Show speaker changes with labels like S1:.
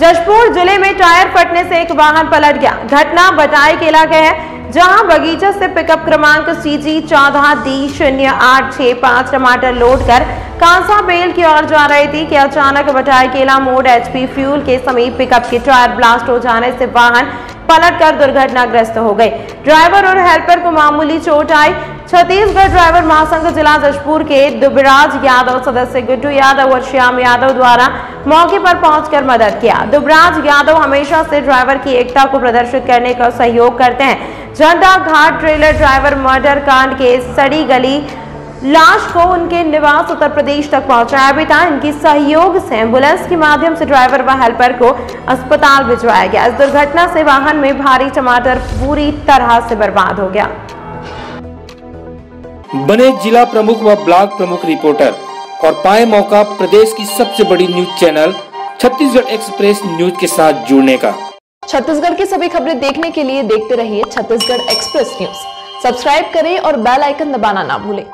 S1: जशपुर ज़िले में टायर फटने से एक वाहन पलट गया। घटना बटाई के इलाके है, जहाँ बगीचा से पिकअप क्रमांक सी जी चौदह डी शून्य आठ छह पाँच टमाटर लोड कर कांसा बेल की ओर जा रही थी, कि अचानक बटाई केला मोड़ एचपी फ्यूल के समीप पिकअप के टायर ब्लास्ट हो जाने से वाहन पलटकर दुर्घटनाग्रस्त हो गए। ड्राइवर और हेल्पर को मामूली चोट आई। छत्तीसगढ़ ड्राइवर महासंघ जिला जशपुर के दुबराज यादव, सदस्य गुड्डू यादव और श्याम यादव द्वारा मौके पर पहुंचकर मदद किया। दुबराज यादव हमेशा से ड्राइवर की एकता को प्रदर्शित करने का सहयोग करते हैं। झंडा घाट ट्रेलर ड्राइवर मर्डर कांड के सड़ी गली लाश को उनके निवास उत्तर प्रदेश तक पहुँचाया भी था। इनकी सहयोग से एंबुलेंस के माध्यम से ड्राइवर व हेल्पर को अस्पताल भिजवाया गया। इस दुर्घटना से वाहन में भारी टमाटर पूरी तरह से बर्बाद हो गया।
S2: बने जिला प्रमुख व ब्लॉक प्रमुख रिपोर्टर। और पाए मौका प्रदेश की सबसे बड़ी news channel Chhattisgarh express news के साथ जुड़ने का।
S3: छत्तीसगढ़ की सभी खबरें देखने के लिए देखते रहिए छत्तीसगढ़ एक्सप्रेस न्यूज़। सब्सक्राइब करें और बेल आइकन दबाना ना भूलें।